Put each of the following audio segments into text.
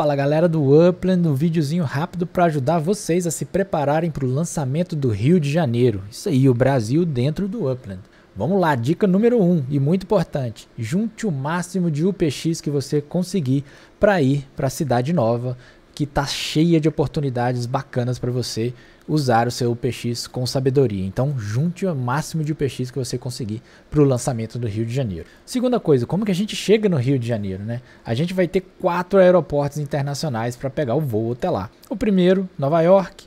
Fala galera do Upland, um videozinho rápido para ajudar vocês a se prepararem para o lançamento do Rio de Janeiro. Isso aí, o Brasil dentro do Upland. Vamos lá, dica número 1 um, e muito importante: junte o máximo de UPX que você conseguir para ir para a cidade nova, que está cheia de oportunidades bacanas para você usar o seu UPX com sabedoria. Então, junte o máximo de UPX que você conseguir para o lançamento do Rio de Janeiro. Segunda coisa, como que a gente chega no Rio de Janeiro, né? A gente vai ter quatro aeroportos internacionais para pegar o voo até lá. O primeiro, Nova York,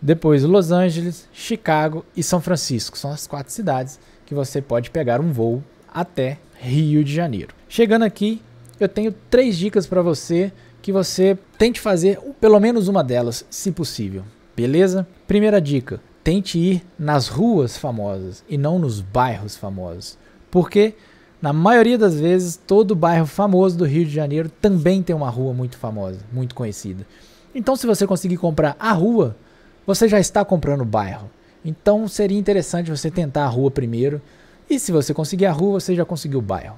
depois Los Angeles, Chicago e São Francisco. São as quatro cidades que você pode pegar um voo até Rio de Janeiro. Chegando aqui, eu tenho três dicas para você que você tente fazer pelo menos uma delas, se possível. Beleza? Primeira dica: tente ir nas ruas famosas e não nos bairros famosos. Porque na maioria das vezes todo bairro famoso do Rio de Janeiro também tem uma rua muito famosa, muito conhecida. Então, se você conseguir comprar a rua, você já está comprando o bairro. Então, seria interessante você tentar a rua primeiro. E se você conseguir a rua, você já conseguiu o bairro.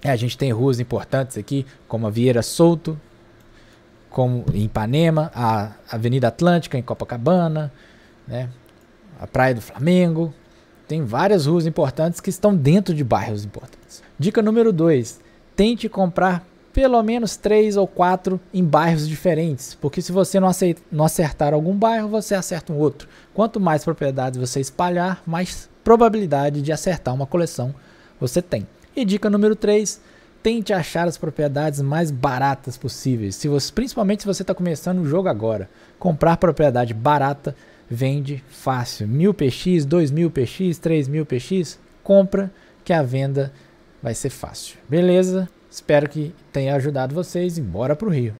É, a gente tem ruas importantes aqui, como a Vieira Solto, como em Ipanema, a Avenida Atlântica em Copacabana, né? a Praia do Flamengo. Tem várias ruas importantes que estão dentro de bairros importantes. Dica número 2: tente comprar pelo menos três ou quatro em bairros diferentes, porque se você não, aceita, não acertar algum bairro, você acerta um outro. Quanto mais propriedades você espalhar, mais probabilidade de acertar uma coleção você tem. E dica número 3: tente achar as propriedades mais baratas possíveis. Se você, principalmente se você está começando o jogo agora, comprar propriedade barata vende fácil. 1000 PX, 2000 PX, 3000 PX, compra que a venda vai ser fácil. Beleza? Espero que tenha ajudado vocês e bora pro Rio.